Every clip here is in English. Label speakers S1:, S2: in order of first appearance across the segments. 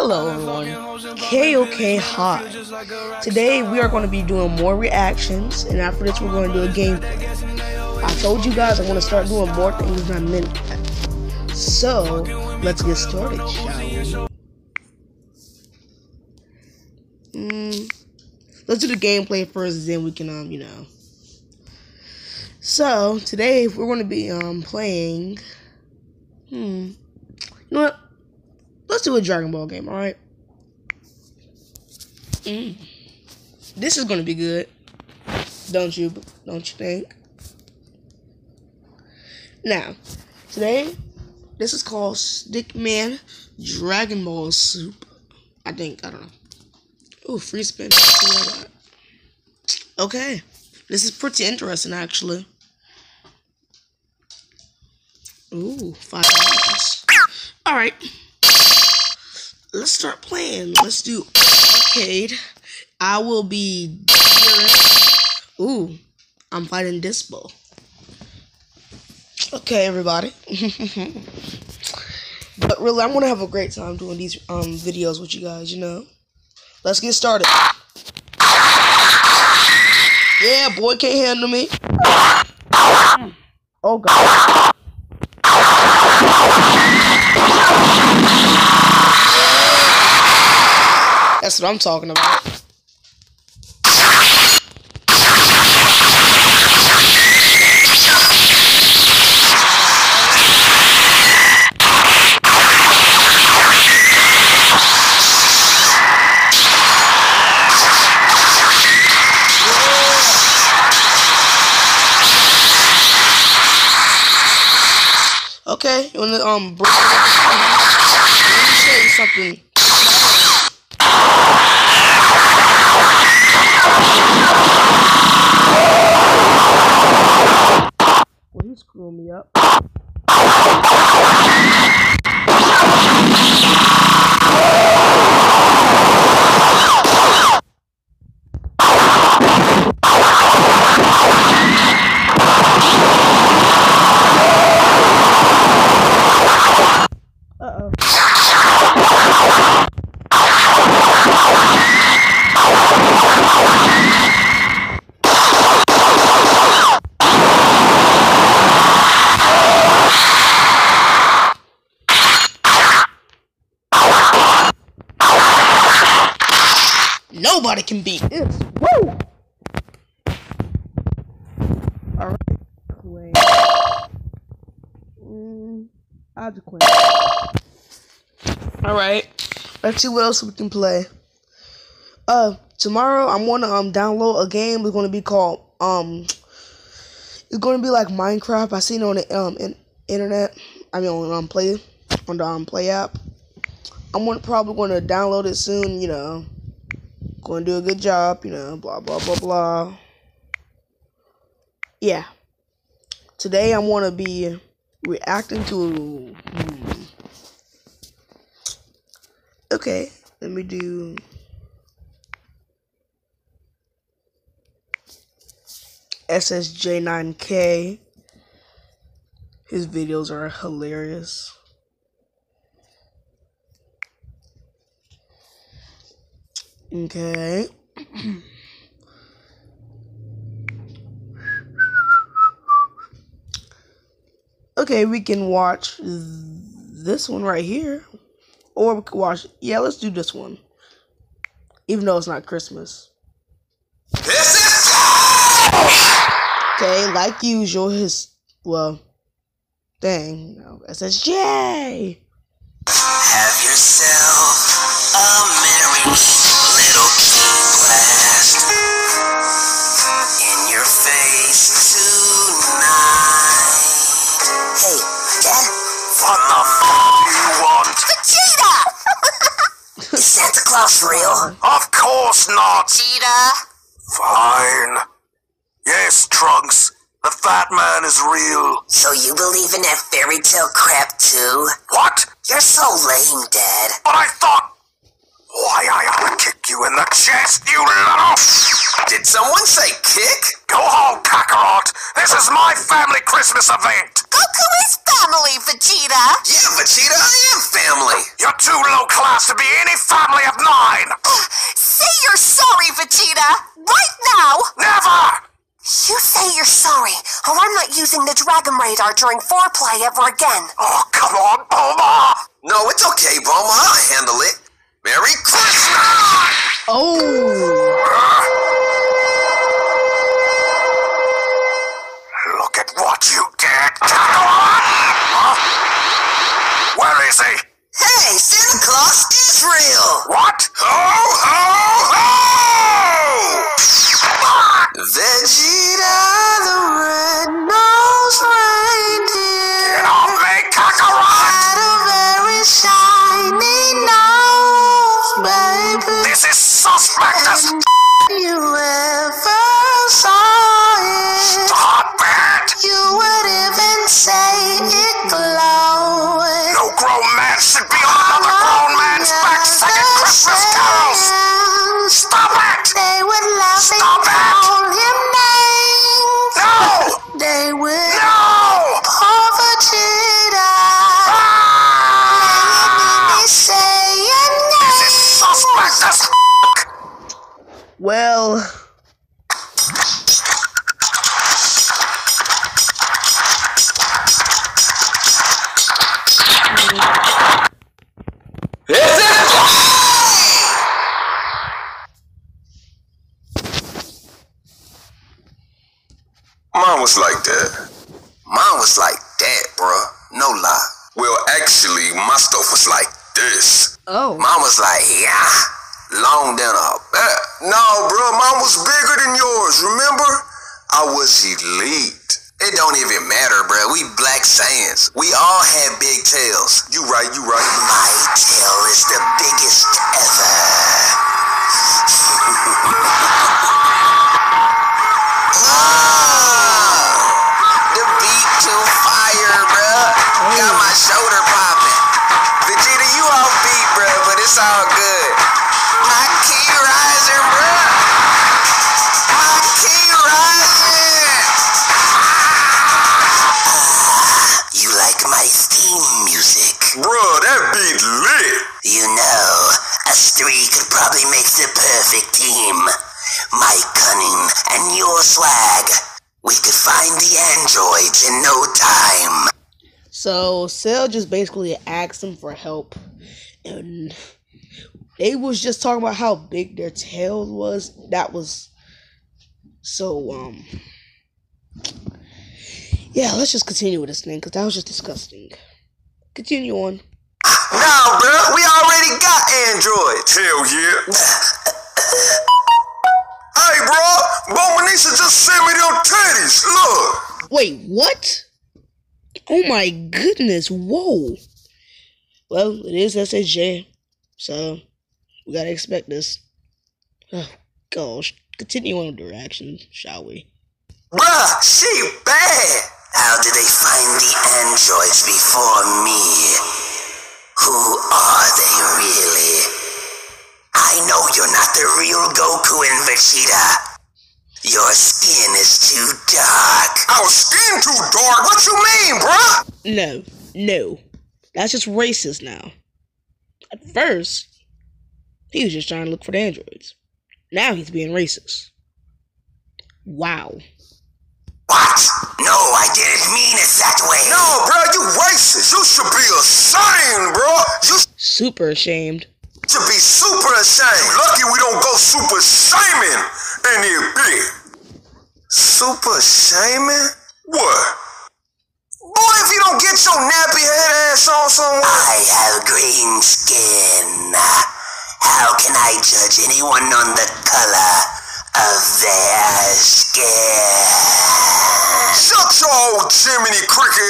S1: Hello everyone, KOK Hi. Today we are going to be doing more reactions, and after this we're going to do a gameplay. I told you guys I want to start doing more things than I meant. So let's get started, shall we? Mm, let's do the gameplay first, then we can um you know. So today we're going to be um playing. Hmm. You know what? Let's do a Dragon Ball game, alright? Mm. This is gonna be good. Don't you don't you think? Now, today, this is called Stickman Dragon Ball Soup. I think, I don't know. Oh, free spin. Okay. This is pretty interesting actually. Ooh, five dollars. Alright let's start playing. Let's do arcade. I will be. Ooh, I'm fighting Dyspo. Okay, everybody. but really, I'm gonna have a great time doing these um videos with you guys. You know. Let's get started. Yeah, boy can't handle me. Oh god. That's what I'm talking about. Okay, you wanna um break Let me show you something. screw me up. Nobody can beat this. Woo! Alright, Quay. Mm, I'll just Quay. Alright, let's see what else we can play. Uh, tomorrow I'm gonna um download a game. It's gonna be called um. It's gonna be like Minecraft. I seen it on the um in, internet. I mean on um play on the um play app. I'm gonna probably gonna download it soon. You know to do a good job, you know, blah, blah, blah, blah. Yeah. Today I'm gonna be reacting to. Hmm. Okay, let me do. SSJ9K. His videos are hilarious. Okay. okay, we can watch this one right here. Or we can watch, yeah, let's do this one. Even though it's not Christmas. This is Okay, like usual, his, well, dang, no, SSJ. Have yourself a merry
S2: Claus real?
S3: Of course not.
S2: Cheetah?
S3: Fine. Yes, Trunks. The fat man is real.
S2: So you believe in that fairy tale crap too?
S3: What?
S2: You're so lame, Dad.
S3: But I thought... Why, I ought to kick you in the chest, you little...
S4: Did someone say kick?
S3: Go home, Kakarot. This is my family Christmas event.
S2: Goku is family, Vegeta.
S4: Yeah, Vegeta, I am family.
S3: You're too low class to be any family of mine.
S2: Ah, say you're sorry, Vegeta. Right now.
S3: Never!
S2: You say you're sorry, or I'm not using the Dragon Radar during foreplay ever again.
S3: Oh, come on, Bulma!
S4: No, it's okay, Bulma. I'll handle it.
S1: Jesus
S4: Christ. Was like that. Mine was like that, bruh. No lie. Well, actually, my stuff was like this.
S1: Oh,
S4: Mine was like, yeah, long than a bat. No, bro, mine was bigger than yours. Remember? I was elite. It don't even matter, bro. We black Saiyans. We all had big tails. You right, you right.
S2: My tail is the biggest ever. Ah. Three could probably make the perfect team. My cunning and your swag. We could find the androids in no time.
S1: so Cell just basically asked them for help, and they was just talking about how big their tail was. That was so um. Yeah, let's just continue with this thing because that was just disgusting. Continue on.
S4: Nah, bruh, we already got androids.
S3: Hell yeah.
S4: Hey, bro, Bomanisha just sent me them titties. Look.
S1: Wait, what? Oh my goodness, whoa. Well, it is SSJ, so we gotta expect this. Oh gosh, continue on with the reaction, shall we?
S4: Bruh, she bad.
S2: How did they find the androids before me? Who are they really? I know you're not the real Goku and Vegeta. Your skin is too dark.
S4: Our skin too dark. What you mean, bruh?
S1: No, no. That's just racist now. At first, he was just trying to look for the androids. Now he's being racist. Wow.
S2: What? No, I didn't mean it that way.
S4: No, bro, you racist. You should be ashamed, bro. You
S1: Super ashamed.
S4: should be super ashamed. Lucky we don't go super shaming in here, big. Super shaming? What? Boy, if you don't get your nappy head ass on somewhere.
S2: I have green skin. How can I judge anyone on the color of their skin?
S4: Shut your old Jiminy Cricket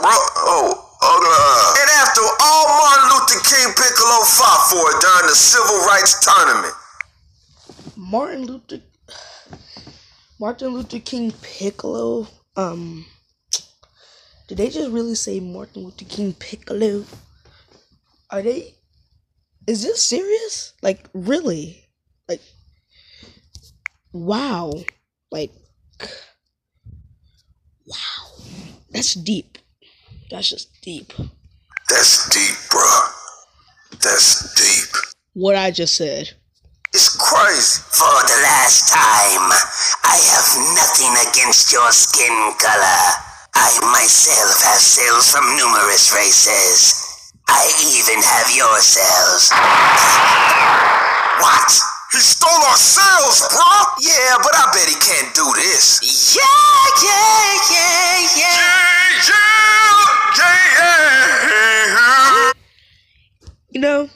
S4: bro. Oh, okay. And after all Martin Luther King Piccolo fought for during the civil rights tournament.
S1: Martin Luther Martin Luther King Piccolo. Um did they just really say Martin Luther King Piccolo? Are they is this serious? Like really? Like Wow. Like, wow. That's deep. That's just deep.
S3: That's deep, bruh. That's deep.
S1: What I just said.
S3: It's crazy.
S2: For the last time, I have nothing against your skin color. I myself have cells from numerous races. I even have your cells.
S3: What? He stole our cells, bro!
S4: Yeah, but I bet he can't do this.
S2: Yeah, yeah, yeah, yeah.
S3: Yeah, yeah, yeah.
S1: You know,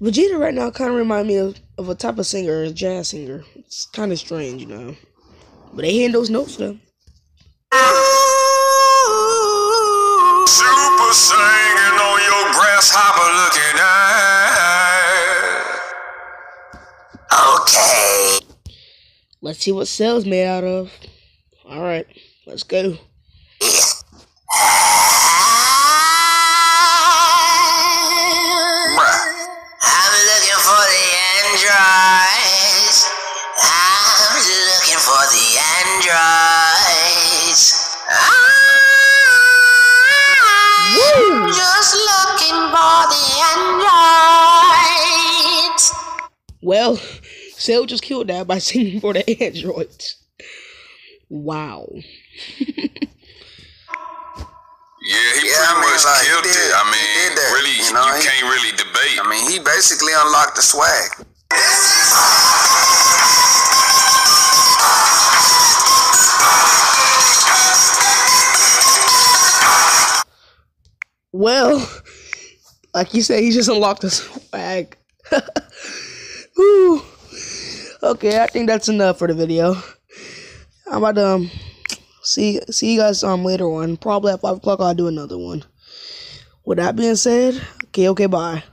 S1: Vegeta right now kind of remind me of, of a type of singer, a jazz singer. It's kind of strange, you know. But they hitting those notes though.
S3: Super singing on your grasshopper looking eye.
S1: Let's see what Cell's made out of. All right, let's go.
S2: I'm looking for the androids. I'm looking for the androids. I'm just looking for the androids.
S1: Well, Cell just killed that by singing for the androids. Wow.
S3: Yeah, he
S4: Yeah, I mean,
S3: much
S4: like,
S3: killed
S4: did-
S3: it. I mean,
S4: did that,
S3: really,
S4: you
S3: you,
S4: he-
S3: can't really debate.
S4: I mean, he basically unlocked the swag.
S1: Well, like you said, he just unlocked the swag. Whew. Okay, I think that's enough for the video. I'm about to um, see see you guys um later on. Probably at five o'clock I'll do another one. With that being said, okay, okay, bye.